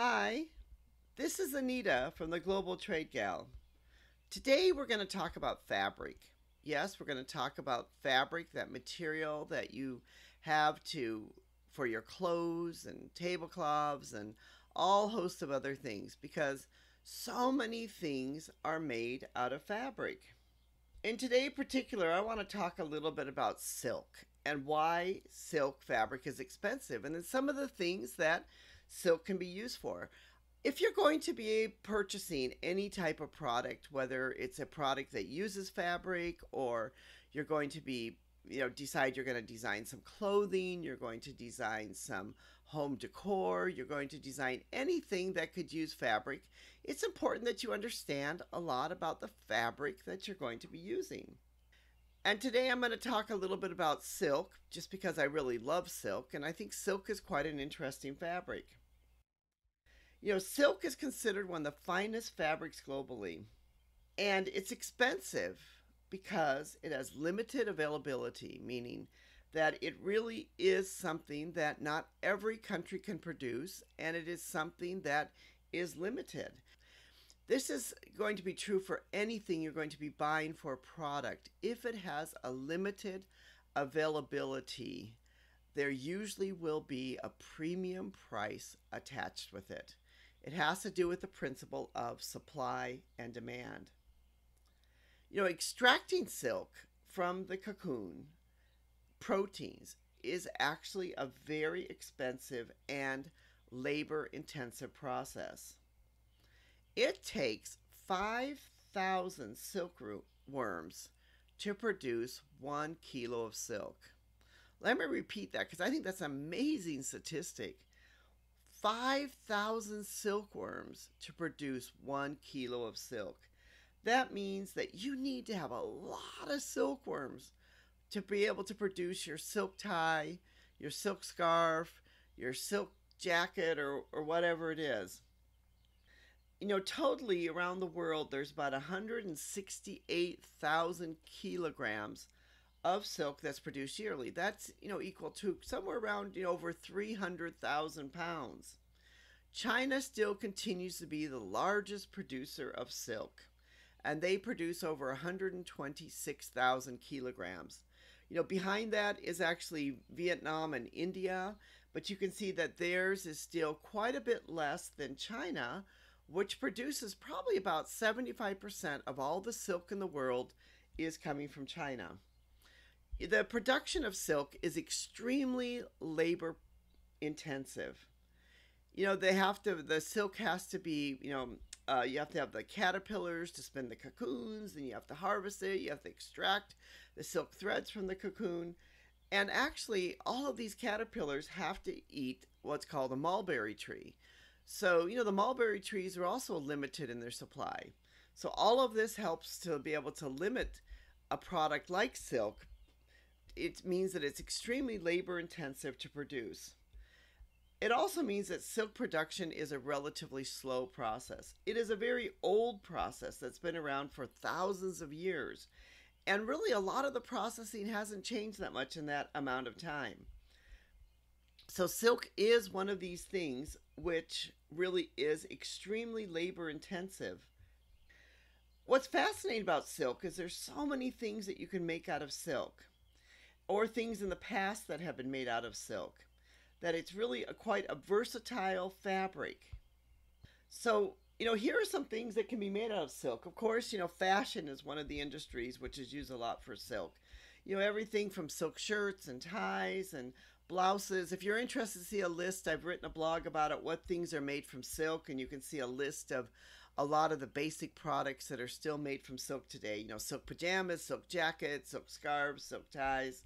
Hi, this is Anita from the Global Trade Gal. Today we're going to talk about fabric. Yes, we're going to talk about fabric, that material that you have to for your clothes and tablecloths and all hosts of other things because so many things are made out of fabric. In today in particular, I want to talk a little bit about silk and why silk fabric is expensive and then some of the things that silk can be used for. If you're going to be purchasing any type of product, whether it's a product that uses fabric or you're going to be, you know, decide you're going to design some clothing, you're going to design some home decor, you're going to design anything that could use fabric, it's important that you understand a lot about the fabric that you're going to be using. And today I'm going to talk a little bit about silk, just because I really love silk, and I think silk is quite an interesting fabric. You know, silk is considered one of the finest fabrics globally, and it's expensive because it has limited availability, meaning that it really is something that not every country can produce, and it is something that is limited. This is going to be true for anything you're going to be buying for a product. If it has a limited availability, there usually will be a premium price attached with it. It has to do with the principle of supply and demand. You know, extracting silk from the cocoon proteins is actually a very expensive and labor intensive process. It takes 5,000 silkworms to produce one kilo of silk. Let me repeat that because I think that's an amazing statistic. 5,000 silkworms to produce one kilo of silk. That means that you need to have a lot of silkworms to be able to produce your silk tie, your silk scarf, your silk jacket, or, or whatever it is. You know, totally around the world, there's about 168,000 kilograms of silk that's produced yearly. That's, you know, equal to somewhere around, you know, over 300,000 pounds. China still continues to be the largest producer of silk, and they produce over 126,000 kilograms. You know, behind that is actually Vietnam and India, but you can see that theirs is still quite a bit less than China, which produces probably about 75% of all the silk in the world is coming from China the production of silk is extremely labor intensive. You know, they have to, the silk has to be, you know, uh, you have to have the caterpillars to spin the cocoons, and you have to harvest it, you have to extract the silk threads from the cocoon. And actually, all of these caterpillars have to eat what's called a mulberry tree. So, you know, the mulberry trees are also limited in their supply. So, all of this helps to be able to limit a product like silk it means that it's extremely labor intensive to produce. It also means that silk production is a relatively slow process. It is a very old process that's been around for thousands of years. And really, a lot of the processing hasn't changed that much in that amount of time. So, silk is one of these things which really is extremely labor intensive. What's fascinating about silk is there's so many things that you can make out of silk or things in the past that have been made out of silk. That it's really a, quite a versatile fabric. So, you know, here are some things that can be made out of silk. Of course, you know, fashion is one of the industries which is used a lot for silk. You know, everything from silk shirts and ties and blouses. If you're interested to see a list, I've written a blog about it, what things are made from silk, and you can see a list of a lot of the basic products that are still made from silk today. You know, silk pajamas, silk jackets, silk scarves, silk ties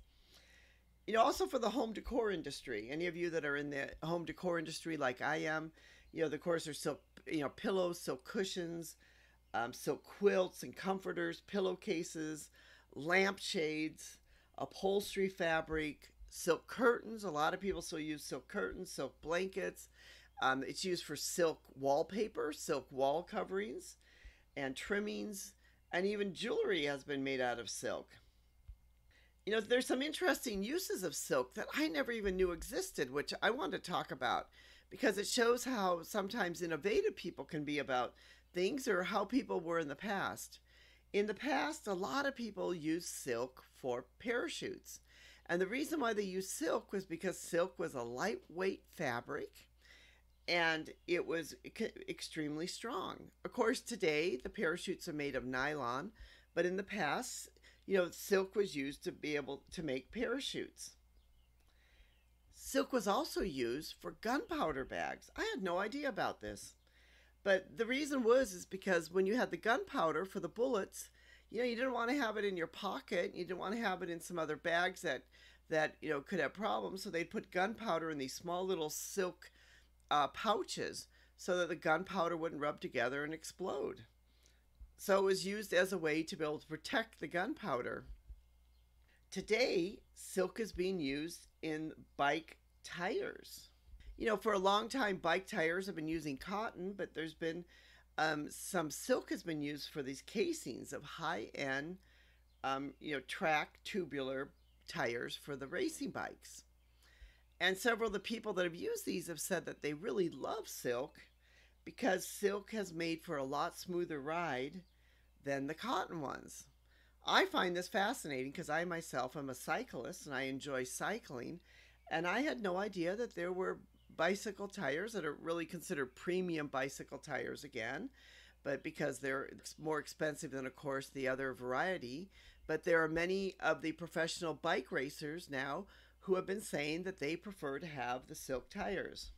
you know, also for the home decor industry. Any of you that are in the home decor industry, like I am, you know, the course are silk, you know, pillows, silk cushions, um, silk quilts and comforters, pillowcases, lampshades, upholstery fabric, silk curtains. A lot of people still use silk curtains, silk blankets. Um, it's used for silk wallpaper, silk wall coverings, and trimmings, and even jewelry has been made out of silk you know, there's some interesting uses of silk that I never even knew existed, which I want to talk about because it shows how sometimes innovative people can be about things or how people were in the past. In the past, a lot of people used silk for parachutes. And the reason why they used silk was because silk was a lightweight fabric and it was extremely strong. Of course, today the parachutes are made of nylon, but in the past, you know, silk was used to be able to make parachutes. Silk was also used for gunpowder bags. I had no idea about this. But the reason was is because when you had the gunpowder for the bullets, you know, you didn't want to have it in your pocket. You didn't want to have it in some other bags that that you know could have problems. So they'd put gunpowder in these small little silk uh, pouches so that the gunpowder wouldn't rub together and explode. So it was used as a way to be able to protect the gunpowder. Today, silk is being used in bike tires. You know, for a long time, bike tires have been using cotton, but there's been um, some silk has been used for these casings of high end, um, you know, track tubular tires for the racing bikes. And several of the people that have used these have said that they really love silk because silk has made for a lot smoother ride than the cotton ones. I find this fascinating because I myself am a cyclist and I enjoy cycling. And I had no idea that there were bicycle tires that are really considered premium bicycle tires again, but because they're more expensive than, of course, the other variety. But there are many of the professional bike racers now who have been saying that they prefer to have the silk tires.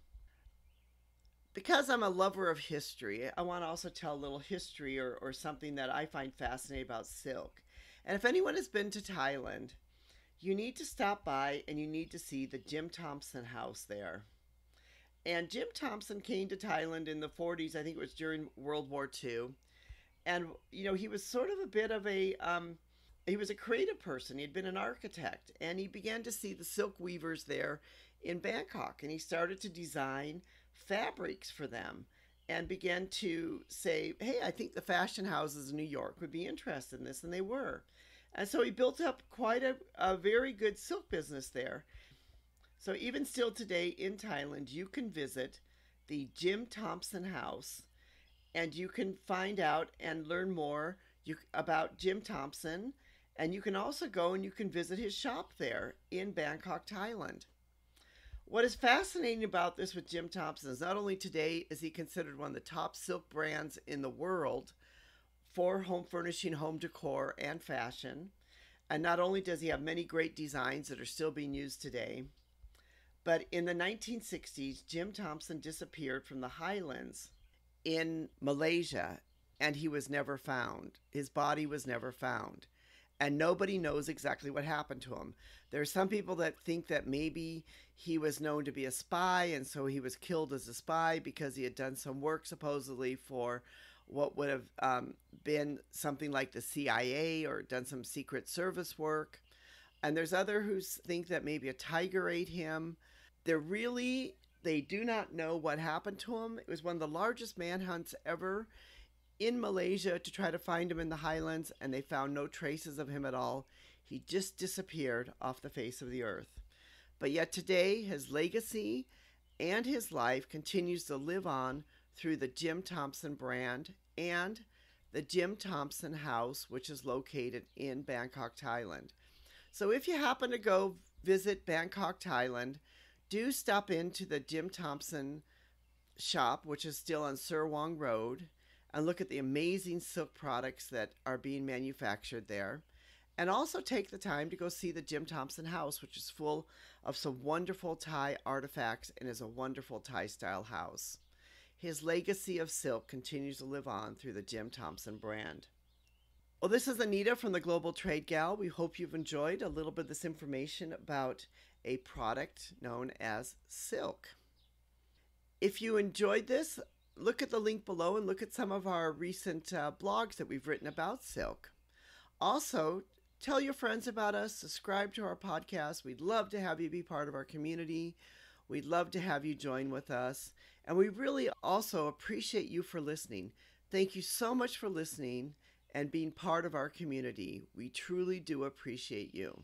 Because I'm a lover of history, I want to also tell a little history or, or something that I find fascinating about silk. And if anyone has been to Thailand, you need to stop by and you need to see the Jim Thompson house there. And Jim Thompson came to Thailand in the 40s, I think it was during World War II. And, you know, he was sort of a bit of a um, he was a creative person. He'd been an architect, and he began to see the silk weavers there in Bangkok, and he started to design fabrics for them and began to say, "Hey, I think the fashion houses in New York would be interested in this," and they were. And so he built up quite a, a very good silk business there. So even still today in Thailand, you can visit the Jim Thompson House, and you can find out and learn more you, about Jim Thompson and you can also go and you can visit his shop there in Bangkok, Thailand. What is fascinating about this with Jim Thompson is not only today is he considered one of the top silk brands in the world for home furnishing, home decor, and fashion. And not only does he have many great designs that are still being used today, but in the 1960s, Jim Thompson disappeared from the highlands in Malaysia and he was never found. His body was never found and nobody knows exactly what happened to him. There are some people that think that maybe he was known to be a spy, and so he was killed as a spy because he had done some work supposedly for what would have um, been something like the CIA or done some secret service work. And there's other who think that maybe a tiger ate him. They're really, they do not know what happened to him. It was one of the largest manhunts ever in Malaysia to try to find him in the highlands, and they found no traces of him at all. He just disappeared off the face of the earth. But yet today, his legacy and his life continues to live on through the Jim Thompson brand and the Jim Thompson House, which is located in Bangkok, Thailand. So if you happen to go visit Bangkok, Thailand, do stop into the Jim Thompson shop, which is still on Surawong Road and look at the amazing silk products that are being manufactured there. And also take the time to go see the Jim Thompson house, which is full of some wonderful Thai artifacts and is a wonderful Thai style house. His legacy of silk continues to live on through the Jim Thompson brand. Well, this is Anita from the Global Trade Gal. We hope you've enjoyed a little bit of this information about a product known as silk. If you enjoyed this, look at the link below and look at some of our recent uh, blogs that we've written about silk. Also, tell your friends about us, subscribe to our podcast. We'd love to have you be part of our community. We'd love to have you join with us. And we really also appreciate you for listening. Thank you so much for listening and being part of our community. We truly do appreciate you.